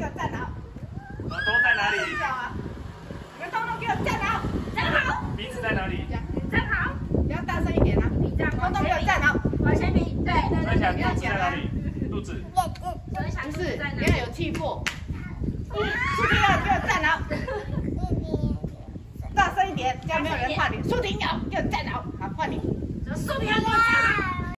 给站好。耳朵在哪里？叫啊！你们通通给我站好，站好。鼻子在哪里？站好。不要大声一点啊！通通给我站好。往前比，对对分享对，在哪里？肚子。不是，你要有气魄。苏婷要给我站好。大声一点，这样没有人怕你。舒婷要给我站好，好换你。